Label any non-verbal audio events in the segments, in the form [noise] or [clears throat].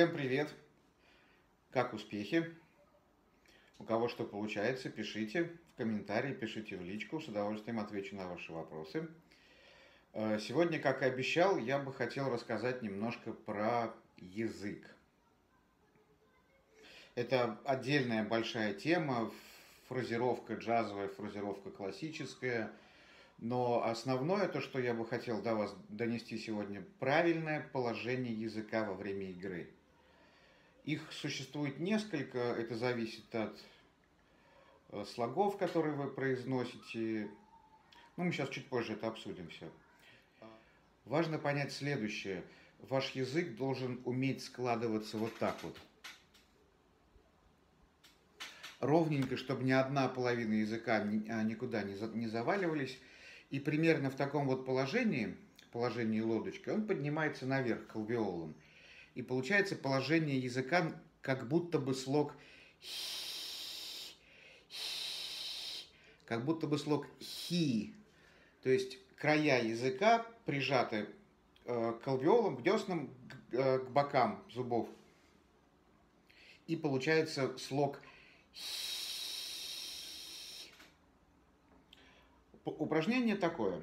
Всем привет! Как успехи? У кого что получается, пишите в комментарии, пишите в личку, с удовольствием отвечу на ваши вопросы. Э, сегодня, как и обещал, я бы хотел рассказать немножко про язык. Это отдельная большая тема, фразировка джазовая, фразировка классическая – но основное, то, что я бы хотел до вас донести сегодня, правильное положение языка во время игры. Их существует несколько, это зависит от э, слогов, которые вы произносите. Ну, мы сейчас чуть позже это обсудим все. Важно понять следующее. Ваш язык должен уметь складываться вот так вот. Ровненько, чтобы ни одна половина языка а, никуда не заваливались, и примерно в таком вот положении, положении лодочки, он поднимается наверх к алвеолам. И получается положение языка как будто бы слог как будто бы слог хи. То есть края языка прижаты э, к алвеолам, к деснам, к, э, к бокам зубов. И получается слог хи. упражнение такое.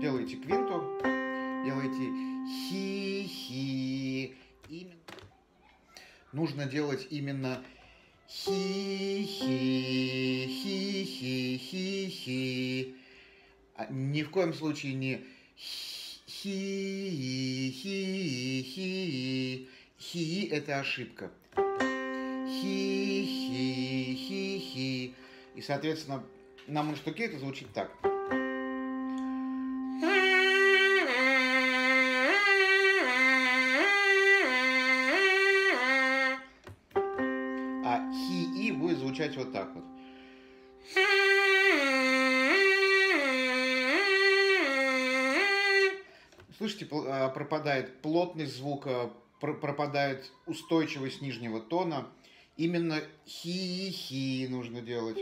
Делаете квинту, делаете хи-хи. Именно. Нужно делать именно хи-хи-хи-хи-хи. А ни в коем случае не хи-хи-хи. Хи – это ошибка. Хи-хи-хи-хи. И, соответственно, на мундштуке это звучит так. Пропадает плотность звука, пропадает устойчивость нижнего тона. Именно хи-хи нужно делать.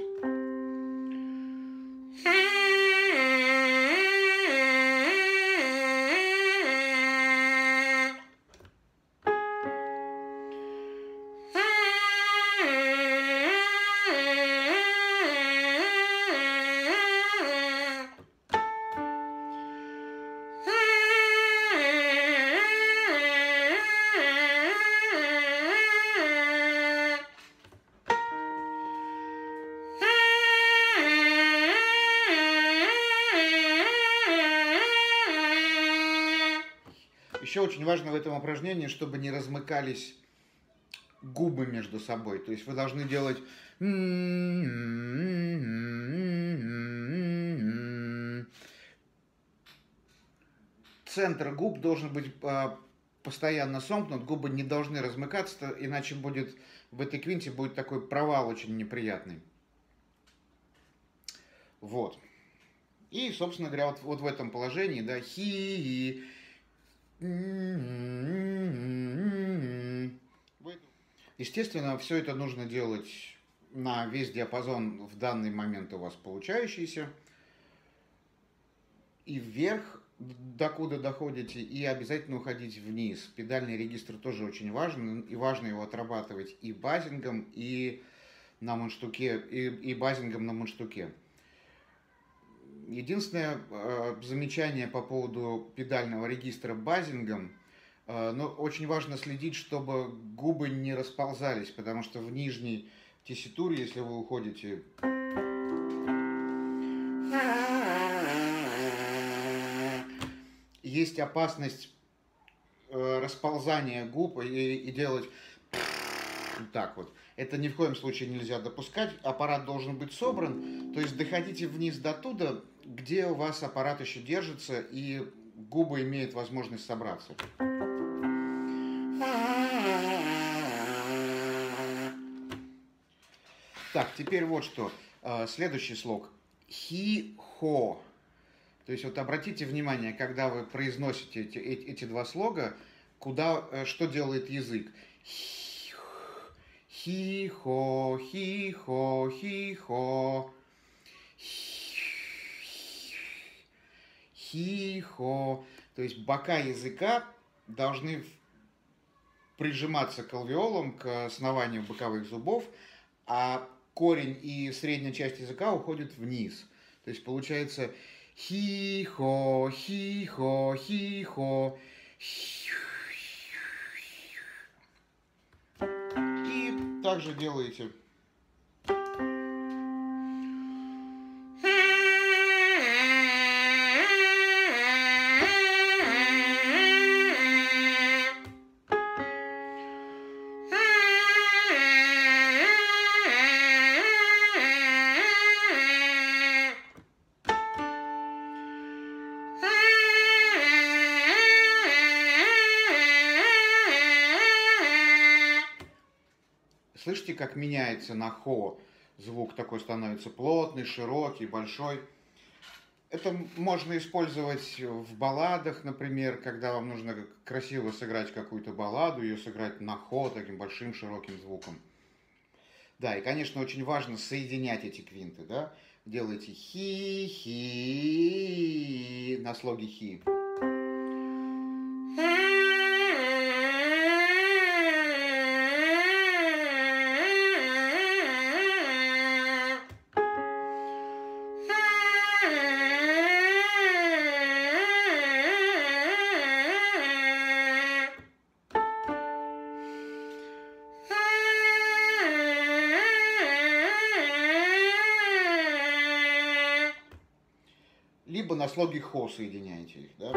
Очень важно в этом упражнении, чтобы не размыкались губы между собой. То есть вы должны делать центр губ должен быть а, постоянно сомкнут, губы не должны размыкаться, иначе будет в этой квинте будет такой провал очень неприятный. Вот. И, собственно говоря, вот, вот в этом положении, да, хи, Естественно, все это нужно делать на весь диапазон в данный момент у вас получающийся. И вверх, докуда доходите, и обязательно уходить вниз. Педальный регистр тоже очень важен, и важно его отрабатывать и базингом, и на мундштуке, и, и базингом на мундштуке. Единственное э, замечание по поводу педального регистра базингом, э, но очень важно следить, чтобы губы не расползались, потому что в нижней тесситуре, если вы уходите... Есть опасность э, расползания губ и, и делать так вот. Это ни в коем случае нельзя допускать. Аппарат должен быть собран. То есть доходите вниз до туда, где у вас аппарат еще держится и губы имеют возможность собраться. Так, теперь вот что. А, следующий слог. Хи-хо. То есть вот обратите внимание, когда вы произносите эти, эти, эти два слога, куда, э, что делает язык. Хи-хо, хи-хо, хи-хо. Хи-хо. То есть бока языка должны прижиматься к алвеолам, к основанию боковых зубов, а корень и средняя часть языка уходят вниз. То есть получается хи-хо, хи-хо, хи-хо, и также делаете как меняется на хо? Звук такой становится плотный, широкий, большой. Это можно использовать в балладах, например, когда вам нужно красиво сыграть какую-то балладу, ее сыграть на хо, таким большим широким звуком. Да, и, конечно, очень важно соединять эти квинты, да. Делайте хи-хи на слоге хи. либо слоге хо соединяете их, да?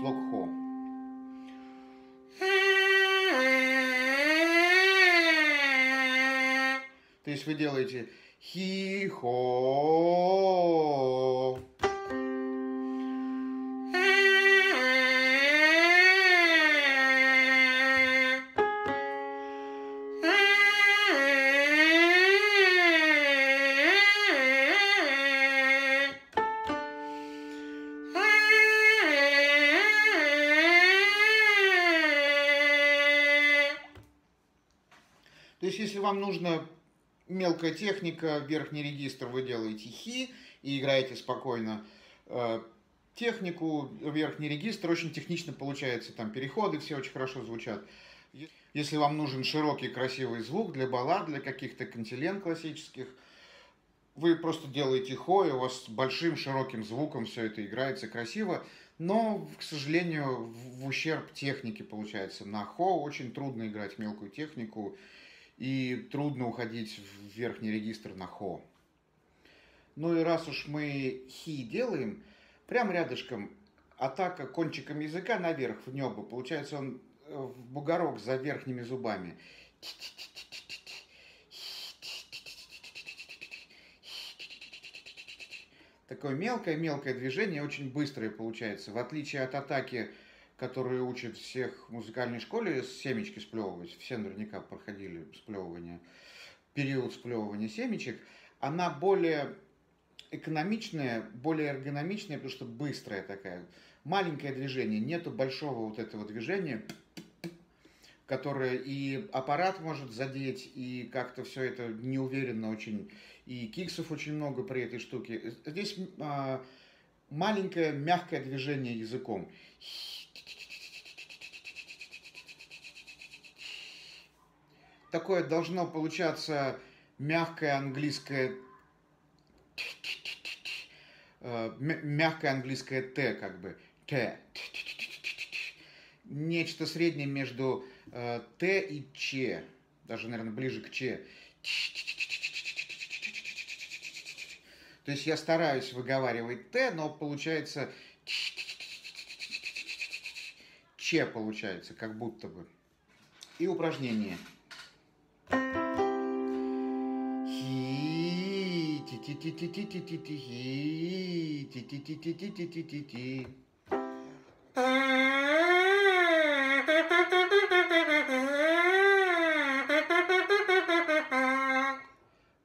Слог хо. То есть вы делаете хи-хо. Вам нужна мелкая техника, верхний регистр, вы делаете хи и играете спокойно э, технику, верхний регистр, очень технично получается, там переходы все очень хорошо звучат. Если вам нужен широкий красивый звук для баллад, для каких-то кантилен классических, вы просто делаете хо, и у вас с большим широким звуком все это играется красиво, но, к сожалению, в ущерб технике получается. На хо очень трудно играть мелкую технику, и трудно уходить в верхний регистр на хо. Ну и раз уж мы хи делаем, прям рядышком атака кончиком языка наверх в небо. Получается он э, в бугорок за верхними зубами. Такое мелкое-мелкое движение, очень быстрое получается. В отличие от атаки которые учат всех в музыкальной школе семечки сплевывать, все наверняка проходили сплевывание, период сплевывания семечек, она более экономичная, более эргономичная, потому что быстрая такая. Маленькое движение, нету большого вот этого движения, которое и аппарат может задеть, и как-то все это неуверенно очень, и киксов очень много при этой штуке. Здесь а, маленькое мягкое движение языком. Такое должно получаться мягкое английское э, мягкое английское Т, как бы, Т. Нечто среднее между э, Т и Ч, даже, наверное, ближе к Ч. То есть я стараюсь выговаривать Т, но получается Ч получается, как будто бы. И упражнение.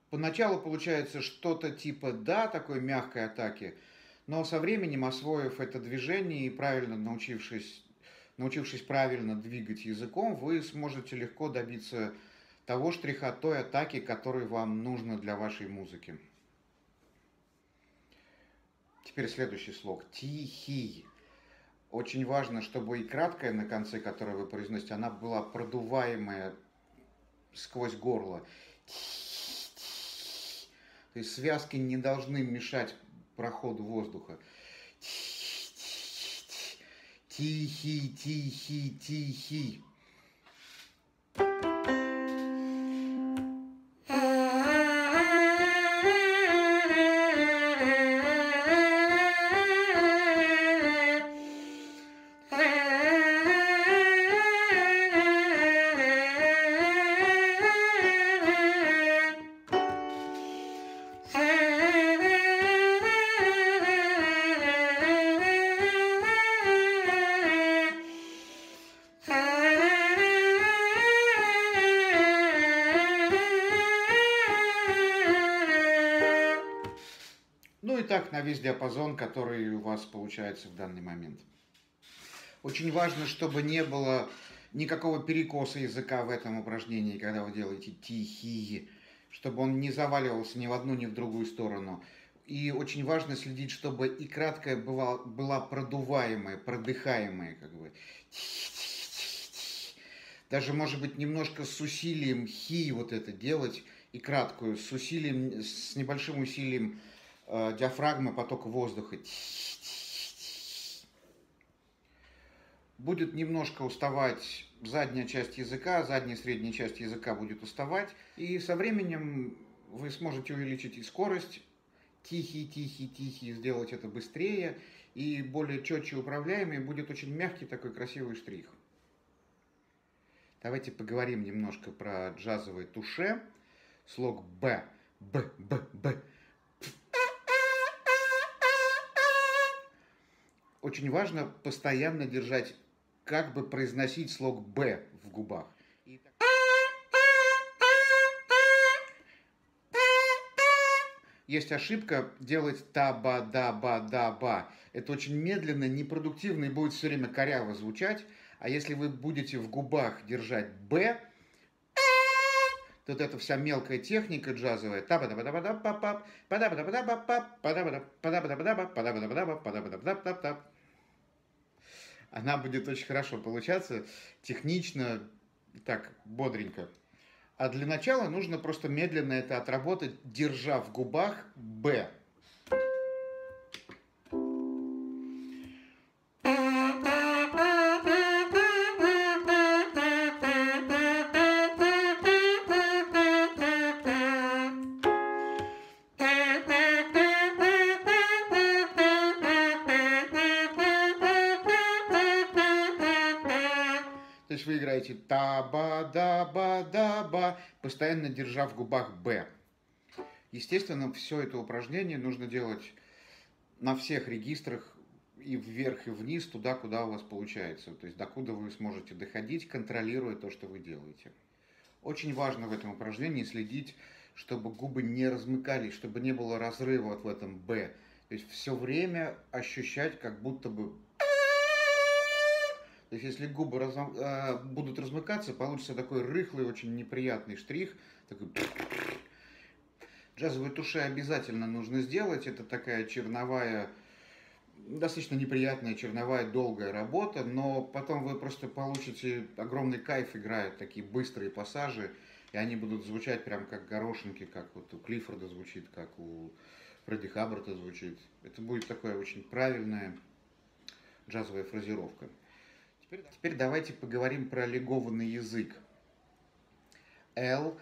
Поначалу получается что-то типа «да», такой мягкой атаки, но со временем, освоив это движение и правильно научившись, научившись правильно двигать языком, вы сможете легко добиться того штриха, той атаки, который вам нужно для вашей музыки. Теперь следующий слог. Тихий. Очень важно, чтобы и краткая на конце, которую вы произносите, она была продуваемая сквозь горло. То есть связки не должны мешать проходу воздуха. Тихий, тихий, тихий. Весь диапазон, который у вас получается в данный момент. Очень важно, чтобы не было никакого перекоса языка в этом упражнении, когда вы делаете тихие, чтобы он не заваливался ни в одну, ни в другую сторону. И очень важно следить, чтобы и краткая была, была продуваемая, продыхаемая, как бы. Даже, может быть, немножко с усилием хи вот это делать, и краткую, с усилием, с небольшим усилием диафрагмы потока воздуха. Будет немножко уставать задняя часть языка, задняя и средняя часть языка будет уставать. И со временем вы сможете увеличить и скорость, тихий, тихий, тихий, сделать это быстрее и более четче управляемый. Будет очень мягкий такой красивый штрих. Давайте поговорим немножко про джазовое туше. Слог Б, Б, Б, Б. очень важно постоянно держать, как бы произносить слог «б» в губах. Есть ошибка делать та-ба-да-ба-да-ба. Это очень медленно, непродуктивно и будет все время коряво звучать. А если вы будете в губах держать «б», то вот эта вся мелкая техника джазовая, она будет очень хорошо получаться, технично, так, бодренько. А для начала нужно просто медленно это отработать, держа в губах «Б». постоянно держа в губах «б». Естественно, все это упражнение нужно делать на всех регистрах и вверх, и вниз, туда, куда у вас получается. То есть докуда вы сможете доходить, контролируя то, что вы делаете. Очень важно в этом упражнении следить, чтобы губы не размыкались, чтобы не было разрыва вот в этом «б». То есть все время ощущать, как будто бы то есть, если губы раз, э, будут размыкаться, получится такой рыхлый, очень неприятный штрих. Такой... Джазовые туши обязательно нужно сделать. Это такая черновая, достаточно неприятная черновая долгая работа, но потом вы просто получите огромный кайф, играя такие быстрые пассажи, и они будут звучать прям как горошинки, как вот у Клиффорда звучит, как у Фредди Хаббарта звучит. Это будет такая очень правильная джазовая фразировка. Теперь, теперь давайте поговорим про легованный язык. Л.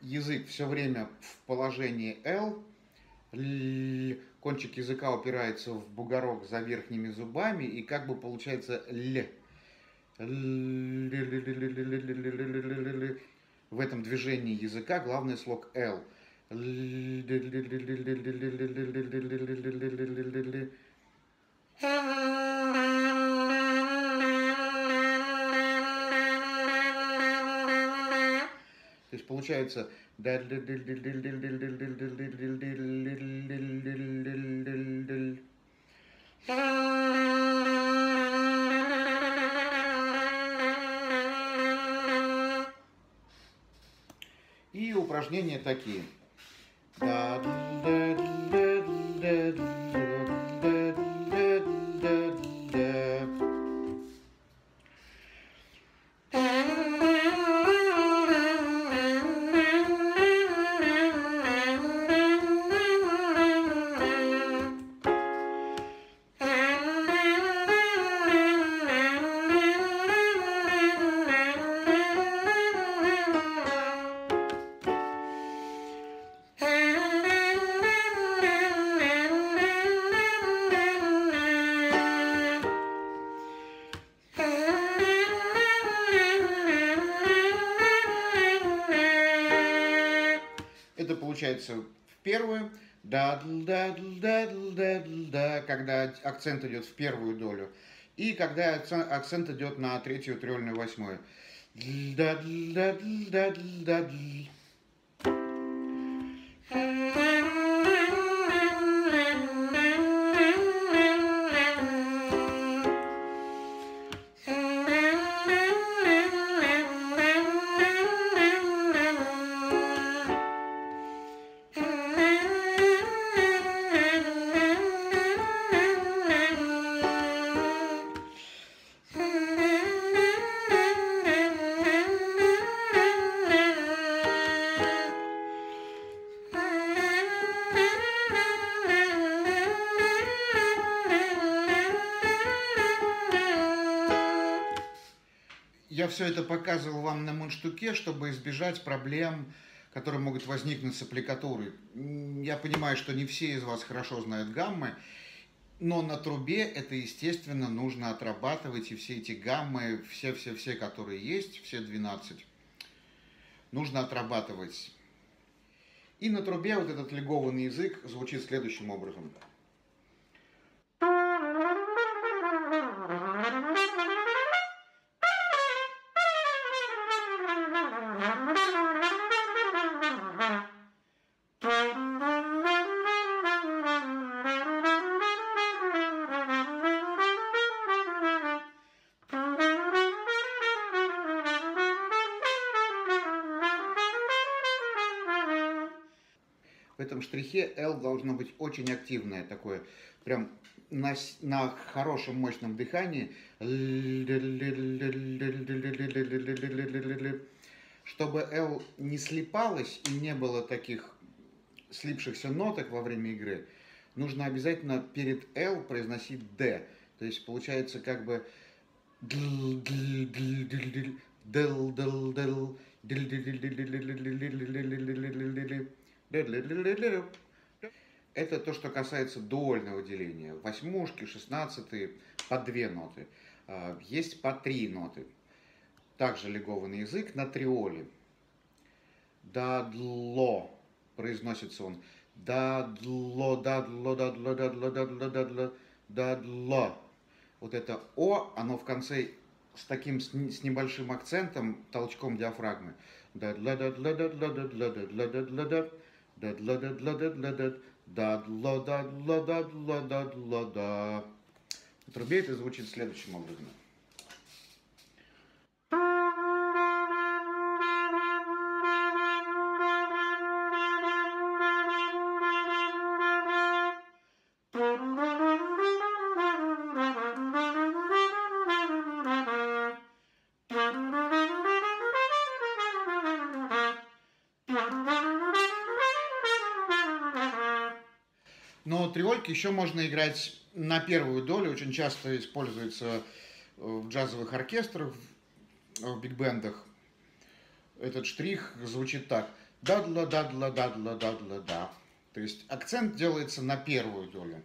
Язык все время в положении Л. Кончик языка упирается в бугорок за верхними зубами, и как бы получается Л. В этом движении языка главный слог Л. То получается И упражнения такие. Первую, да, да, да, да, да, когда акцент идет в первую долю, и когда акцент идет на третью триольную восьмую. Да, да, да, да, да. Я все это показывал вам на мундштуке, чтобы избежать проблем, которые могут возникнуть с аппликатурой. Я понимаю, что не все из вас хорошо знают гаммы, но на трубе это, естественно, нужно отрабатывать, и все эти гаммы, все-все-все, которые есть, все 12, нужно отрабатывать. И на трубе вот этот легованный язык звучит следующим образом. Штрихе L должно быть очень активное такое, прям на, на хорошем мощном дыхании, чтобы L не слипалось и не было таких слипшихся ноток во время игры, нужно обязательно перед L произносить D. То есть получается как бы дл дл дл это то, что касается дуального деления. Восьмушки, шестнадцатые, по две ноты. Есть по три ноты. Также легованный язык на триоле. Дадло. Произносится он. Дадло, дадло, дадло, дадло, дадло, дадло, дадло. Вот это О, оно в конце с таким, с небольшим акцентом, толчком диафрагмы. Дадла, дадла, дадла, дадла, дадла, дадла, дадла дадло дадло дадло дад дадло дадло дадло дадло да. Трубе это звучит следующим образом. Триольки еще можно играть на первую долю. Очень часто используется э, в джазовых оркестрах, в биг-бендах. Этот штрих звучит так. Дадла, дадла, дадла, дадла, да. То есть акцент делается на первую долю.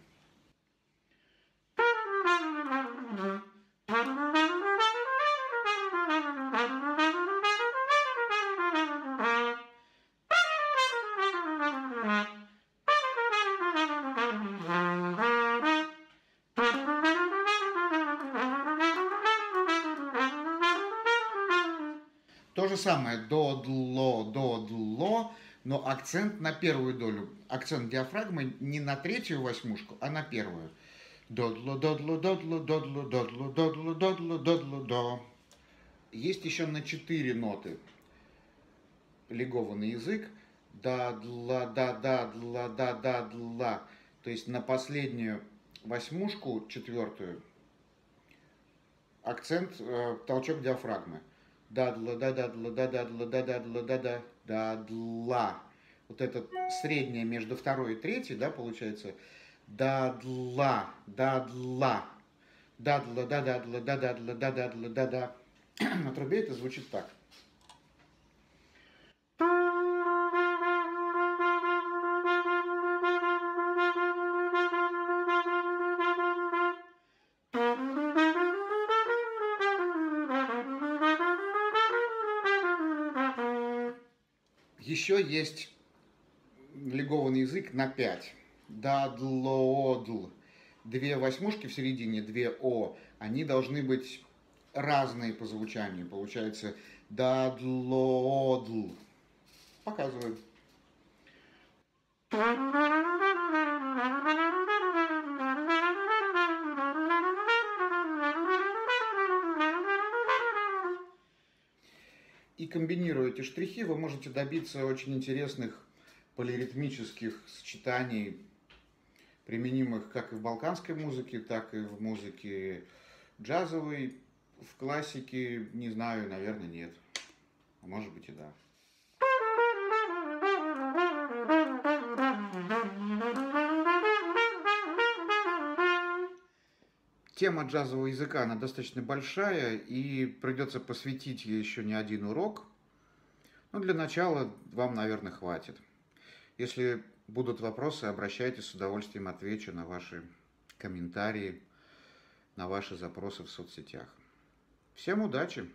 Самое до, дло, до, дло, но акцент на первую долю. Акцент диафрагмы не на третью восьмушку, а на первую. Додло, додло, додло, додло, додло, додло, додло, додло, до. Есть еще на четыре ноты легованный язык. Да, дла, да, да, дла, да, да, дла. То есть на последнюю восьмушку, четвертую, акцент, э, толчок диафрагмы дадла, да, дадла, да, дадла, да, дадла, да, да, дадла. Вот это среднее между второй и третьей, да, получается, дадла, дадла, дадла, да, дадла, да, дадла, да, дадла, да, да. [clears throat] На трубе это звучит так. Еще есть легованный язык на 5. Дадлоодл. Две восьмушки в середине, две О, они должны быть разные по звучанию. Получается дадлоодл. Показываю. Штрихи, вы можете добиться очень интересных полиритмических сочетаний, применимых как и в балканской музыке, так и в музыке джазовой, в классике, не знаю, наверное, нет. А может быть и да. Тема джазового языка, она достаточно большая, и придется посвятить ей еще не один урок. Но для начала вам, наверное, хватит. Если будут вопросы, обращайтесь, с удовольствием отвечу на ваши комментарии, на ваши запросы в соцсетях. Всем удачи!